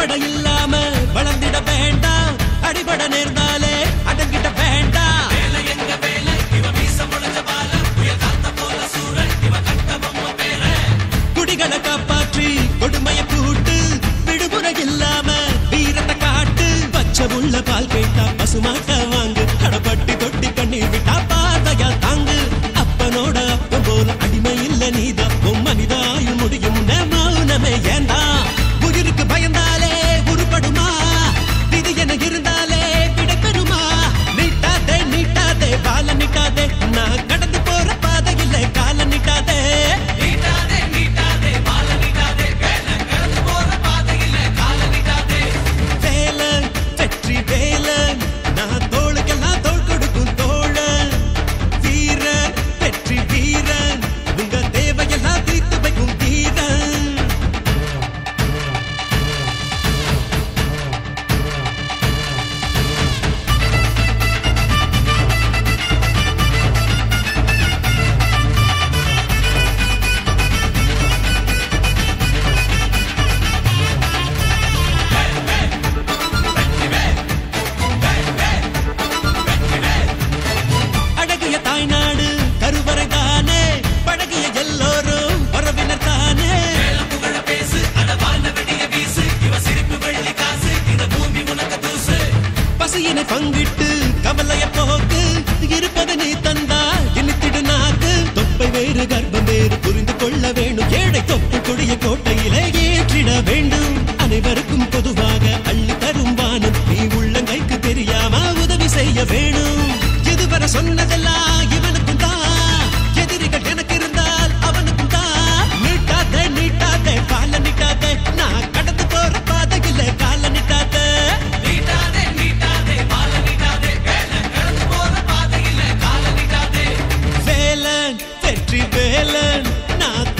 அடிப்படை இல்லாம வளர்ந்திட வேண்டாம். அடிபட நேர்ந்தாலே அடங்கிட வேண்டாம். குடிகளை காப்பாற்றி கொடுமையை கூட்டு விடுமுறை இல்லாம வீரத்தை காட்டு. பச்சை உள்ள பால் கேட்டா பசுமாட்ட. ಗೆಲನ್ ನಾಕ